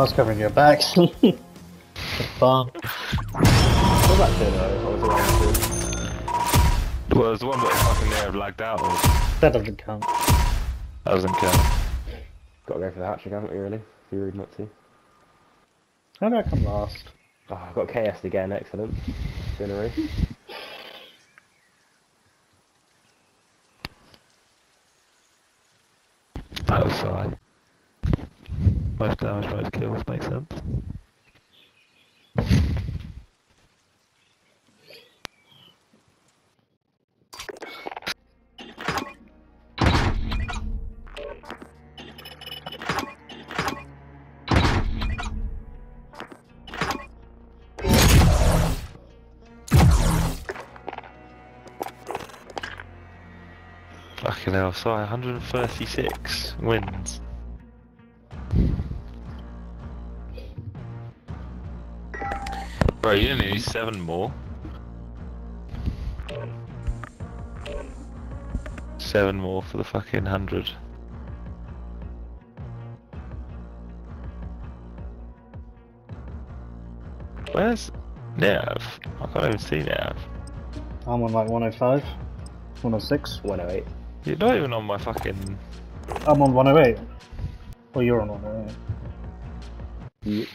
I was covering your back. the far. What about doing? I was Well, there's the one that fucking there have lagged out. Or That doesn't count. that doesn't count. Got to go for the hat trick, haven't we, really? If you're rude not to. How did I come last? Oh, I've got KS again, excellent. Two in Most damage, most kills, makes sense. Fucking hell, sorry, 136 wins. Bro, you only need seven more. Seven more for the fucking hundred. Where's Nav? I can't even see Nav. I'm on like 105, 106. 108. You're not even on my fucking. I'm on 108. Well, you're on 108. Yep.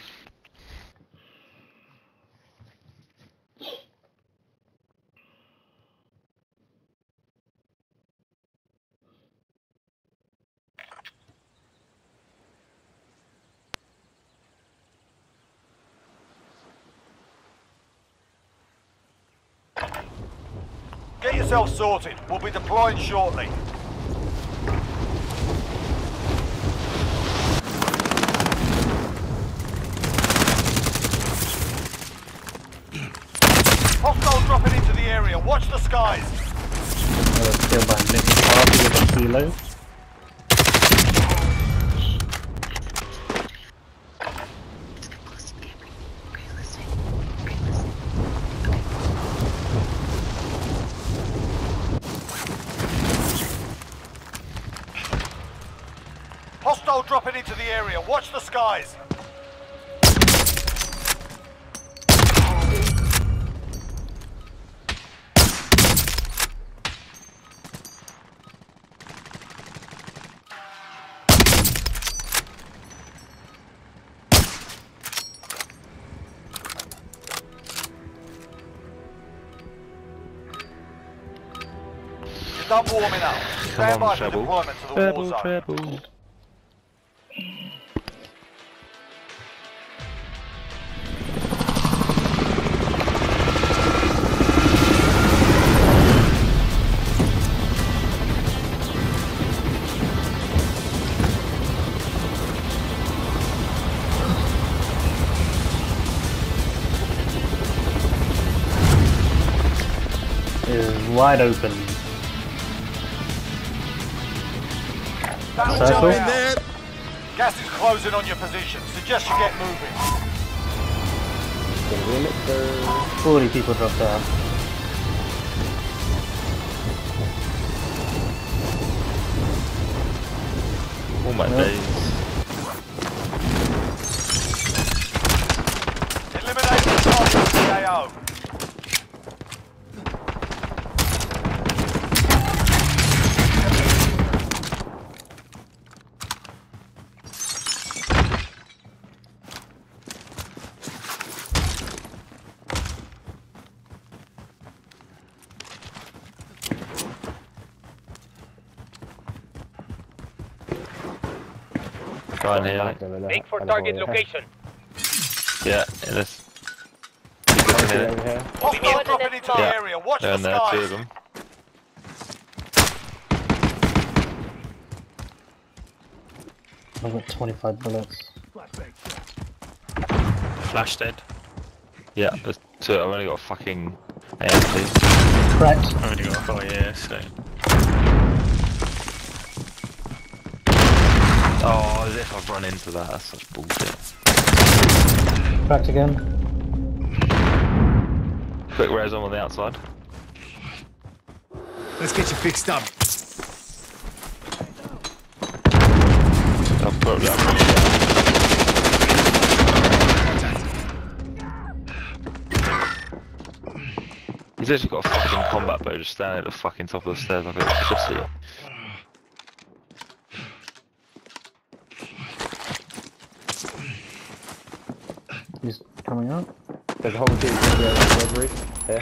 Get yourself sorted. We'll be deploying shortly. Hostile dropping into the area. Watch the skies. I was killed by Nick Harvey with a kilo. Hostile dropping into the area. Watch the skies. You're done warming up. Stand on, by for Treble. deployment to the war Treble, Is wide open. That'll Circle. jump out. Gas is closing on your position. Suggest you get moving. Gonna be a mixer. 40 people dropped out. All my Yep. days. Eliminate the target CAO. Right here. Back over. Make for target location. Yeah, in this. Over Here. here. Hostile dropping into the Yeah. area. Watch They're the in there, two of them. I've got 25 bullets. Flash dead. Yeah, there's two. I've only got a fucking AMP. Cracked. I've only got a four, yeah, so. Oh, as if I've run into that. That's such bullshit. Cracked again. Quick res on the outside. Let's get you fixed up. I've put that. He's actually got a fucking combat bow just standing at the fucking top of the stairs I like a pussy. He's coming up. There's a whole team here on the roof. Here.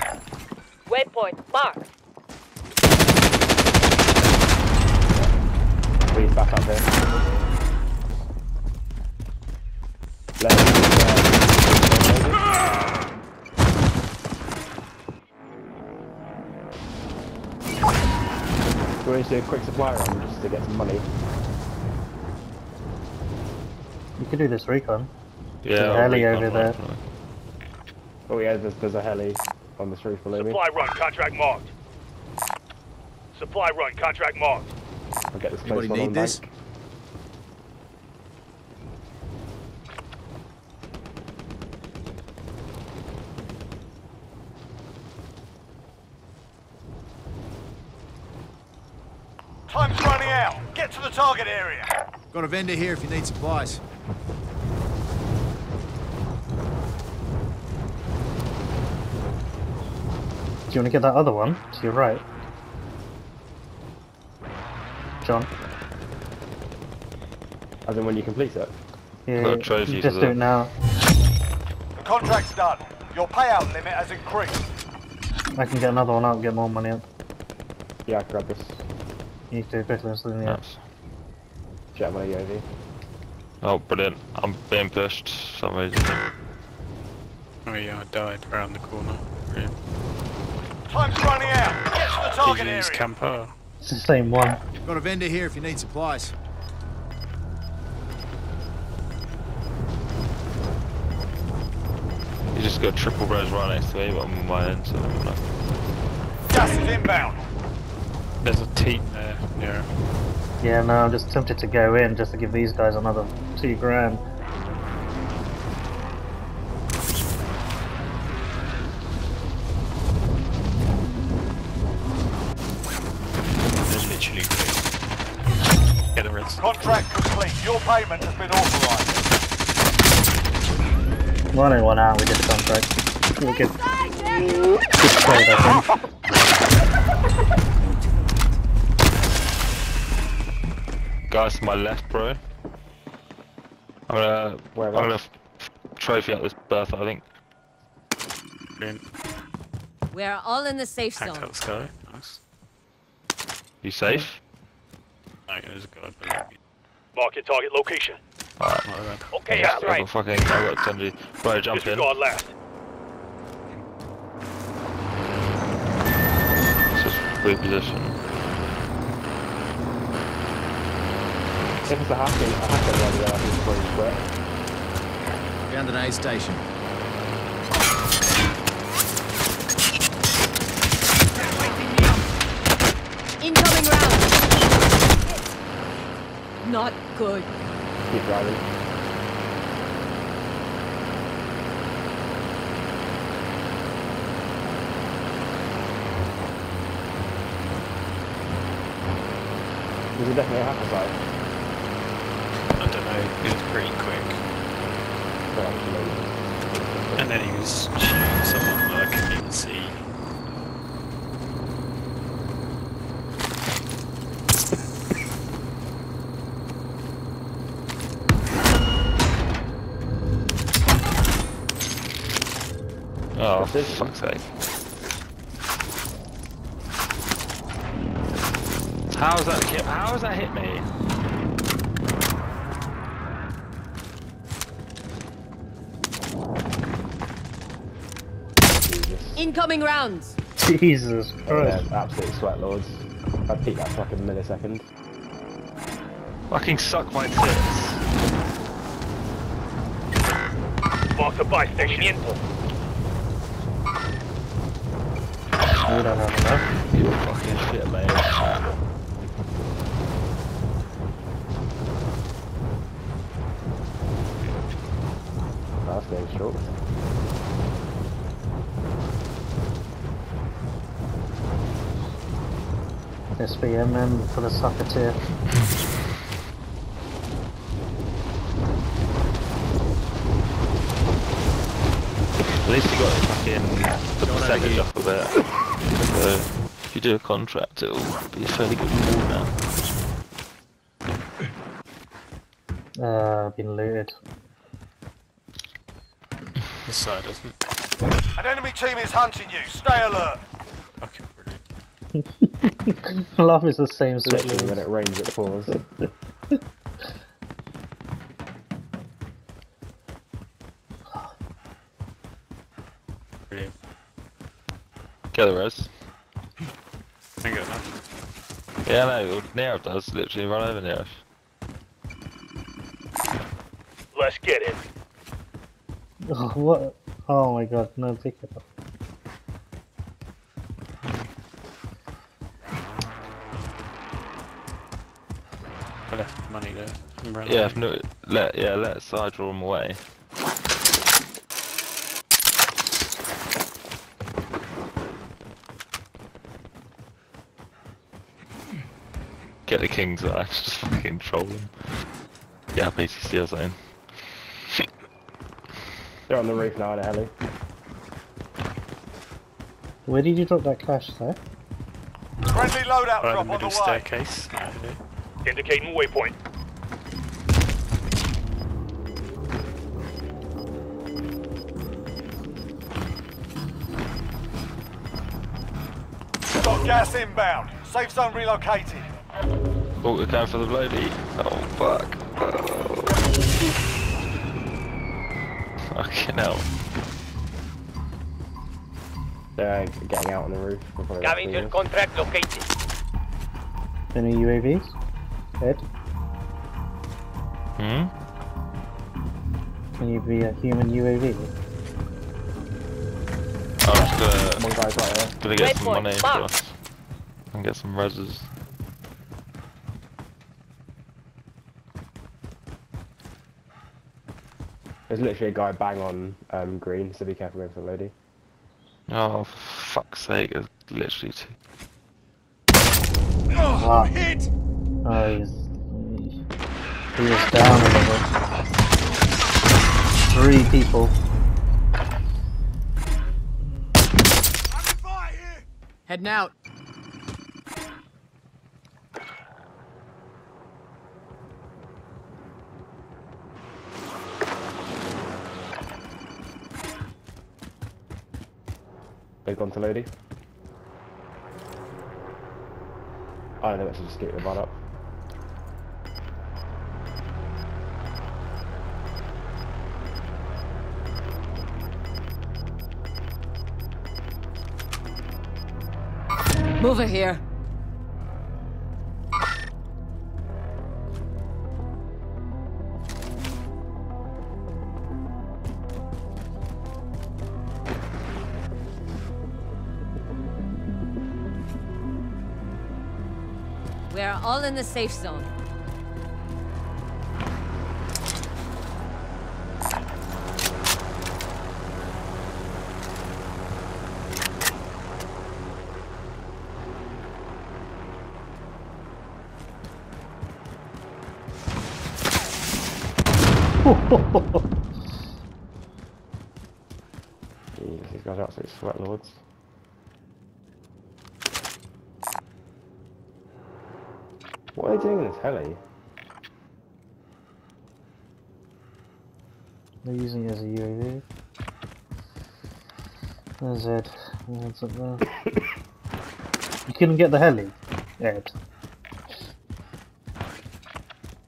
Waypoint marked. Please back up here. Left. Do you want to do a quick supply run just to get some money? You could do this recon. Yeah, There's a I'll heli over there. for. Oh yeah, there's, there's a heli on this roof below me. Supply run, contract marked. Supply run, contract marked. I'll get this close Anybody one need on this? bank. Time's running out. Get to the target area. Got a vendor here if you need supplies. You want to get that other one? To your right. John. As in when you complete it. Yeah, Got yeah, just do that. it now. The contract's done. Your payout limit has increased. I can get another one out and get more money up. Yeah, I can grab this. You need to do business in the end. Nice. Jet my UAV. Oh, brilliant. I'm being pushed for some reason. Oh yeah, I died around the corner. Brilliant. Time's running out. Get to the target Did you use area. camper? It's the same one. Got a vendor here if you need supplies. You just got triple res right next to me, but I'm on my end, so I'm gonna... Gas is inbound. There's a team there. Yeah. Yeah, no, I'm just tempted to go in just to give these guys another two grand. Payment has been authorized. One in, one out, we did the contract. We good, good trade, I think. Guys to my left, bro. I'm gonna... Where I'm gonna trophy out this berth, I think. Brilliant. We're all in the safe Tanked zone. out the sky. Nice. You safe? No, there's a guy below me. Mark your target location. Alright. My. Okay, Yeah, that's I've right. got fucking... I've got Tenji. Bro, jump in. Disregard last. Let's just reposition. If it's a hacker, a hacker the other way, I think it's probably quick. Found an A station. Incoming round. Not good. Keep driving. This Is definitely a hacker site? I don't know. He was pretty quick. No, actually. And then he was shooting someone that I couldn't even see. Oh, That's it. for fuck's sake. How's that hit? How's that hit me? Incoming rounds. Jesus Oh, Christ. they're absolute sweat lords. I peeked that fucking millisecond. Fucking suck my tits. Mark the buy station input. We don't have enough. You fucking shit, mate. That's getting short. And for the sucketeer. At least you got fucking the percentage off of it. So if you do a contract, it'll be a fairly good reward now. Uh, been looted. This side, isn't? An enemy team is hunting you. Stay alert. Fucking brilliant. Love is the same Literally when it rains it pours. Get the res. I ain't got enough. Yeah, no, Nero does literally run over Nero. Let's get it. Oh, what? Oh my god, no ticket. I left money there. Yeah, away. if no, let yeah let side draw them away. Get the kings back, just fucking troll them. Yeah, PTC or something. They're on the roof now in a heli. Where did you drop that cash, sir? Friendly loadout Right drop the on the middle way. staircase. Indicating waypoint. Got gas inbound. Safe zone relocated. Oh, we're going for the bloody. Oh fuck. Oh. Fucking hell. They're getting out on the roof. We're probably about three Scavenger contract located. Any UAVs? Ed? Hmm? Can you be a human UAV? I'm just gonna, One guy's right there. gonna get some Waypoint, money for us. And get some reses. There's literally a guy bang on um, green, so be careful going for the lady. Oh, for fuck's sake, there's literally two. Wow. Hit! Oh, he's... He was down a little. Three people. Under fire here! Heading out. They've gone to lady. I don't know, let's just get the bud up. Mover here. In the safe zone. Jesus, these guys are absolute sweat lords. What are they doing in this heli? They're using it as a UAV. There's Ed. What's up there? you couldn't get the heli, Ed.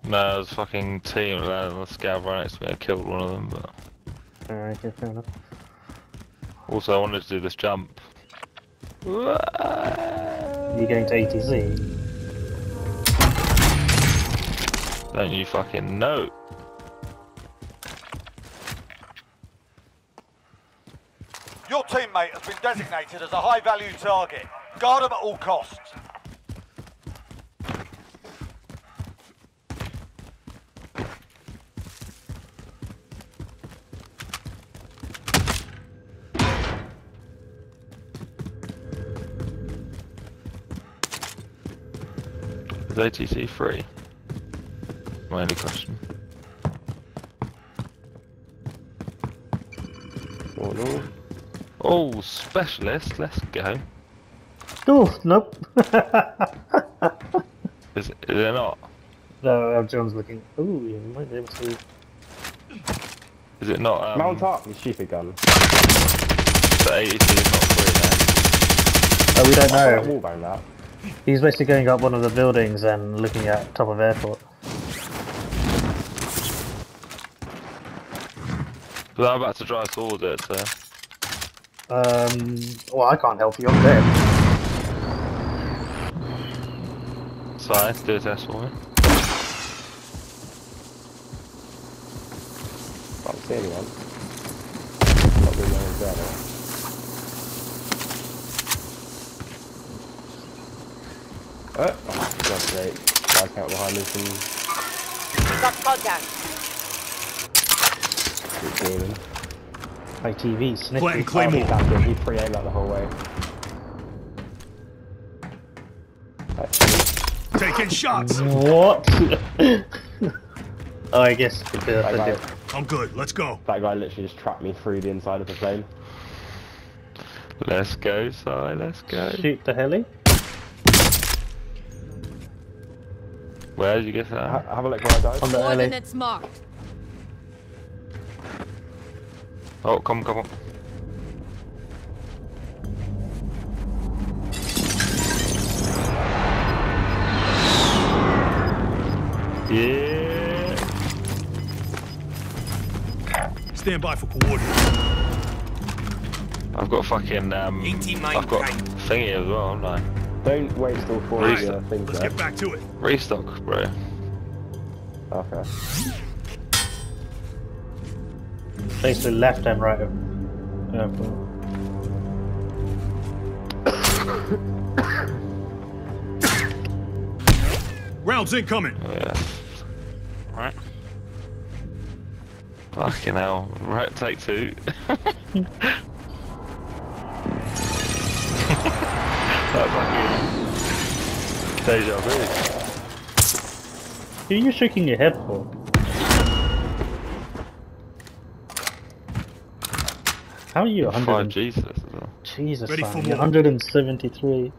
No, there's a fucking team landed on the scav right next to me. I killed one of them, but Alright, okay, fair enough. also I wanted to do this jump. You're going to ATC. Don't you fucking know? Your teammate has been designated as a high-value target. Guard him at all costs. ATC free? My only question. Oh no. Oh, specialist, let's go. Oh, nope. Is, is it not? no, uh, John's looking. Ooh, you might be able to. Is it not? Um, Mount up, you stupid gun. The ATC is not free Oh, we don't I know. wallbang that. He's basically going up one of the buildings and looking at top of airport. Now. But I'm about to drive towards it, so. Um, well, I can't help you. I'm dead. So I to do a test for me. Can't see anyone. Not really no one's there though. Uh, oh, for God's sake. Guy out behind me from Got contact. Keep gaming. ITV, snitchy. Planting Oh, he Claymore. tapped it. He pre-aimed that the whole way. Taking shots. What? oh, I guess. Guy, I'm good. Let's go. that guy literally just trapped me through the inside of the plane. Let's go, Si, let's go. shoot the heli. Where did you get Ha that? have a look where I died. On the heli. Marked. Oh, come, on, come on. Yeah. Stand by for coordinates. I've got fucking um. I've got thingy as well, haven't I? Don't waste all four Right. of your things Let's there. get back to it. Restock, bro. Okay. Basically left and right of uh, airport. Rounds incoming. Yeah. Right. Fucking hell. Right, take two. that fucking deja vu. Who are you shaking your head for? How are you? 100 Five and- Jesus as well. Jesus, Ready man, for 173.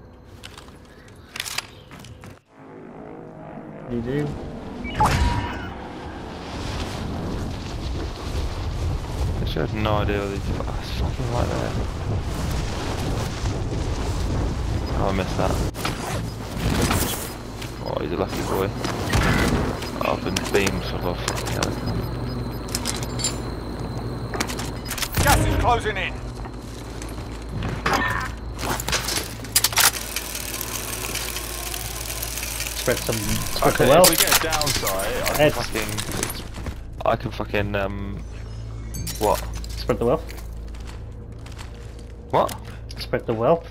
You do? I should have no idea what these oh, it's fucking right there. Oh, I missed that. Oh, he's a lucky boy. Oh, I've been beamed for the fucking hell. Gas is closing in. Spread some. Spread Okay, the wealth. if we get a downside, I can fucking... I can fucking, um... What? Spread the wealth. What? Spread the wealth.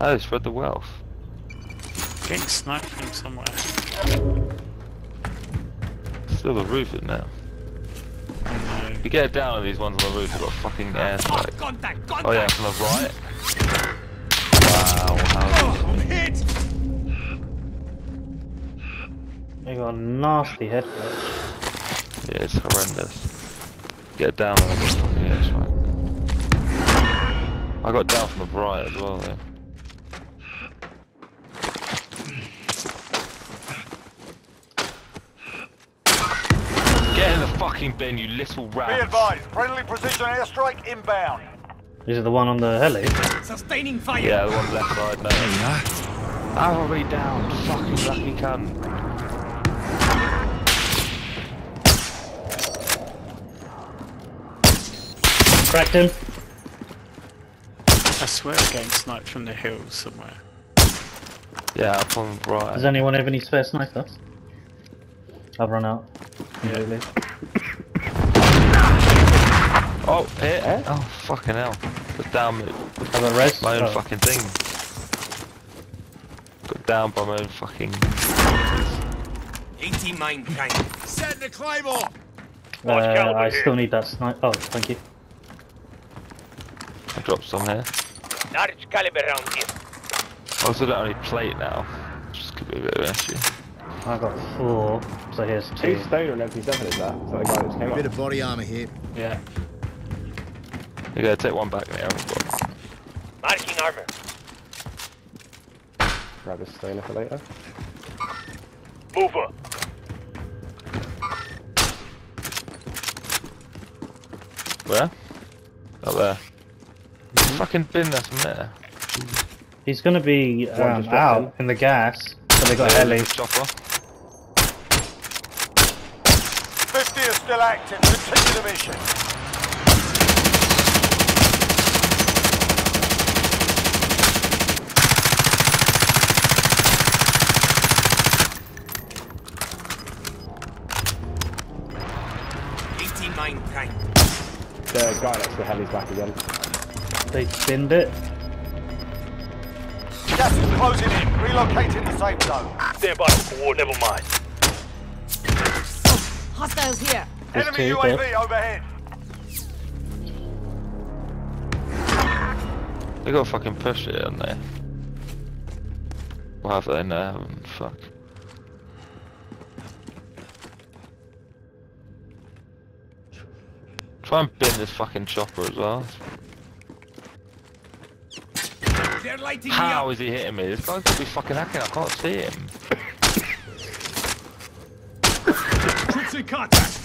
Oh, spread the wealth. Getting sniped from somewhere. Still the roof is now. No. If you get down on these ones on the roof, they've got fucking ah. airstrike. Contact. Oh yeah, from the right. Wow, how Hit. You got a nasty head. Yeah, it's horrendous. Get down on the fucking airstrike. I got down from the right as well though. Get in the fucking bin, you little rat. Be advised, friendly precision airstrike inbound. Is it the one on the heli? Sustaining fire. Yeah, the one left side, no. How are we down? Fucking lucky cunt. Cracked him. I swear I'm getting sniped from the hills somewhere. Yeah, up on the right. Does anyone have any spare sniper? I've run out. Completely. Oh, hit. Oh, fucking hell. Got down with Have a res? my own Oh. fucking thing. Got down by my own fucking. 18 mine tank. Set the claymore. Uh, I still need that sniper. Oh, thank you. I dropped some here. Large caliber round here. I also don't have any plate now. Just could be a bit of an issue. I got four, so here's Two two. stoner and MP7 is that? Is that the guy that just came Bit up? of body armor here. Yeah. You gotta take one back now. But Marking armor. Grab this stoner for later. Mover. where? Up there. Fucking bin that's in there. He's gonna be One um, just out in the gas, but they got heli. Chopper. 50 are still active. Continue the mission. Eighteen nine tank. The guy next to the heli's back again. They binned it. Gas is closing in. Relocating the safe zone. Stand by for war. Never mind. Hostiles here. There's Enemy UAV there. overhead. They got fucking push it on there. What have they now? Fuck. Try and bin this fucking chopper as well. They're lighting How me is he hitting me? This guy's gonna be fucking hacking. I can't see him. up. Troops in contact.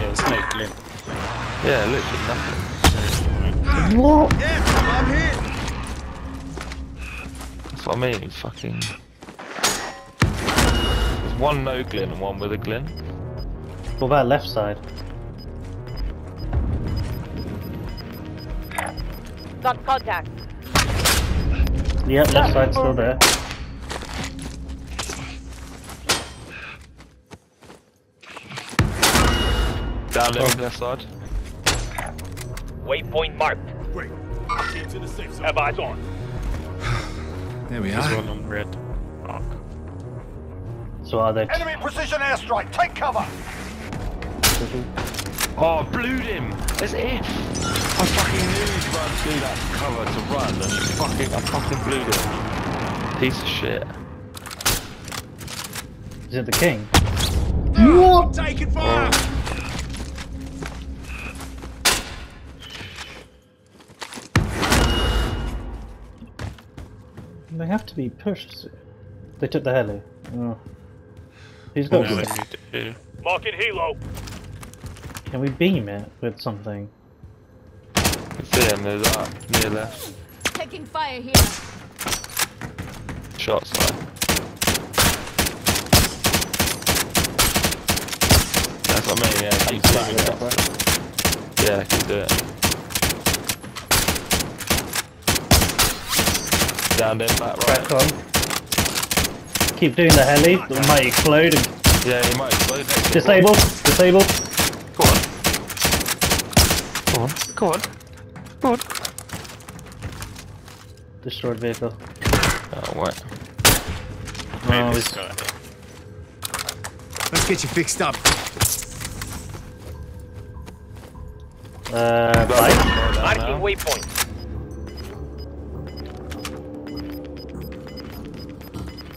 Yeah, it's no glint. Yeah, literally nothing. What? Yes, I'm here. That's what I mean. Fucking. There's one no glint and one with a glint. What about left side? Got contact. Yep, left side's still there. Down left, oh. left side. Waypoint marked. Great. Get to the safe zone. Have eyes on. There we There's are. one on red. Fuck. So are they? Enemy precision airstrike. Take cover. Oh, blew him! As if! I fucking knew he'd run through that cover to run and he fucking, I fucking blued him. Piece of shit. Is it the king? Taking fire. Oh. They have to be pushed. They took the heli. Oh. Who's got No, it? we do. Marking helo. Can we beam it with something? You see him, there's that, near left. Taking fire here. Shots though. That's what I mean, yeah, keep Back moving with the up. chopper. Yeah, keep doing it. Down there, back Back on. Keep doing the heli. It might explode and Yeah, he might explode next to the disable. Disable. Go on. Go on. Go on. Go on. Destroyed vehicle. Oh, wait. Maybe Oh, this guy. Let's get you fixed up. Uh, bike. Marking waypoint.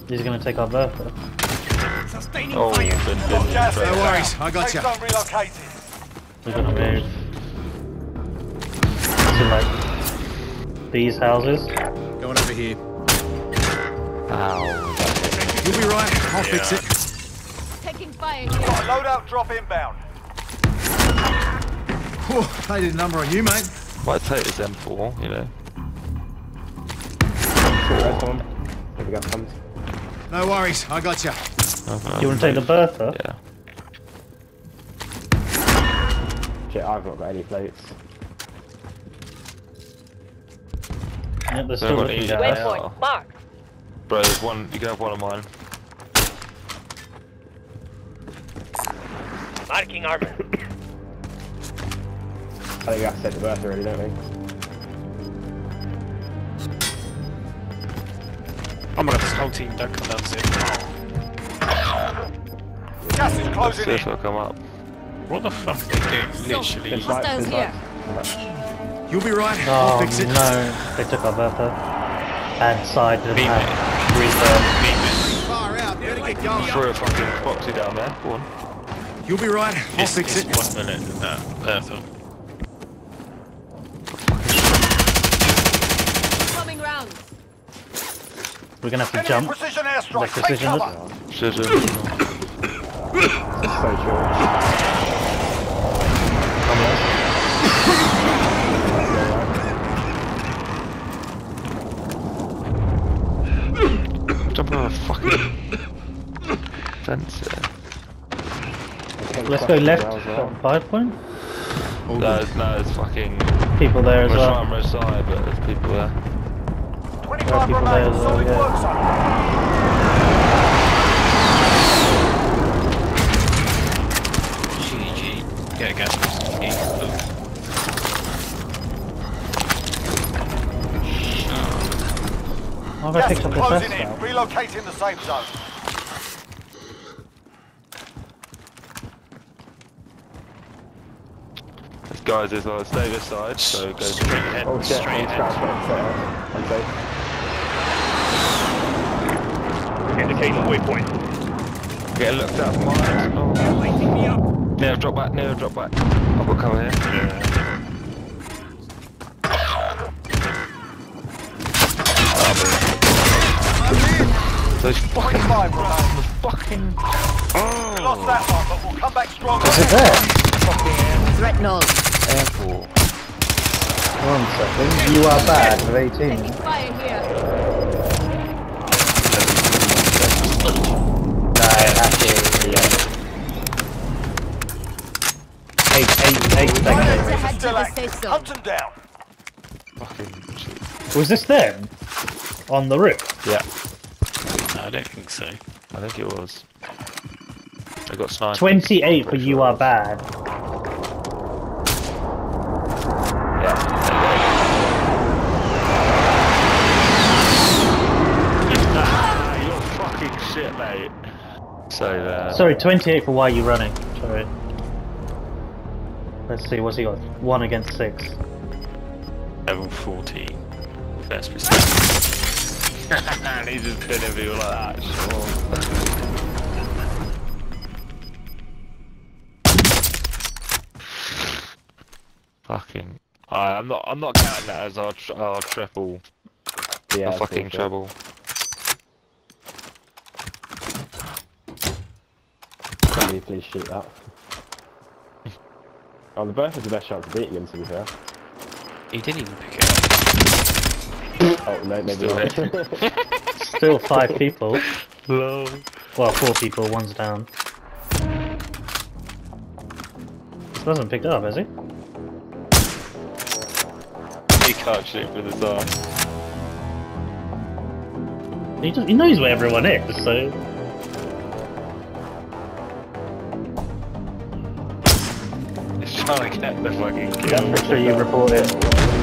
He's gonna take our Bertha. Sustaining Oh, fire. been, Got been gas No inbound. worries, I got Safe ya. zone relocated. We're gonna move to like these houses. Going over here. Ow. You'll be right. I'll fix it. Taking fire here. Got a loadout drop inbound. Whew, they did a number on you, mate. Might take this M4, you know. Res one. Here we go, comes. No worries, I got you. You wanna take the Bertha? Yeah. Shit, I've not got any plates. Yep, they're So still what looking is at that? Waypoint marked. Bro, there's one, you can have one of mine. Marking armor. I think we have to take the berth already, don't we? Oh my god, this whole team don't come down to it. Gas is See closing if in. it'll come up. What the fuck they doing? Literally. Hostiles here. Right. You'll be right. I'll Oh fix it. no, they took our Bertha. And side didn't Beam have refurb. Beam it. Throw a fucking proxy down there. Go on. You'll be right. I'll It's, fix it's it. one minute. Uh, purple. Coming round. We're gonna have to Enemy jump. precision Is airstrike. that precision? cover. Should've. So sure. Jump on a fucking fence here. Let's go left. at Five point. No, it's, no, it's fucking. People there as We're well. trying to side, but there's people there. 25 people there as well, Solid yeah. work, son. GG. Get a Why have I Gas picked is up the closing first in. now? Relocating the safe zone. This guy's as well. Stay this side, so go Straight ahead. Oh shit, straight ahead. right there. Indicating waypoint. Get looked at mine. Oh. Near, drop back, near, drop back. I've got cover here. Yeah. Those fucking 25 remain. fucking. Oh. We lost that one, but we'll come back stronger. Is it there? Threat null. Airport. One second. You are bad with 18. Taking fire here. No. Eight, eight, eight seconds. is head to still the active. safe zone. Hunt them down. Fucking. Was this them? On the roof? Yeah, No, I don't think so. I think it was. I got sniped. 28 for you are bad. You're fucking shit, mate. So, uh, Sorry, 28 for why you running. Sorry. Let's see, what's he got? 1 against 6. Level 14. First percent. and he's just pinning people like that, sure. fucking. I, I'm not. I'm not counting that as our, tr- our triple. Yeah, our fucking bullshit. treble. Somebody please shoot that. Oh, the Bertha's the best shot to beat against, to be fair. He didn't even pick it up. Oh, no, maybe Still not. Still 5 people. Lol. Well, 4 people, one's down. He hasn't picked up, has he? He can't shoot with his arm. He, just, he knows where everyone is, so. He's trying to get the fucking Yeah, kill. make sure you report it.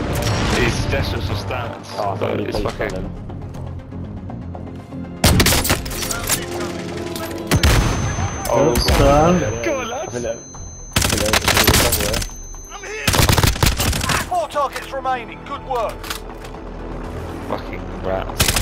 He's desperate for stats. Oh, but it's fucking. shot. Oh, Oops, son. Go uh, on, I lads. think I think there's a somewhere. Four targets remaining. Good work. Fucking rats.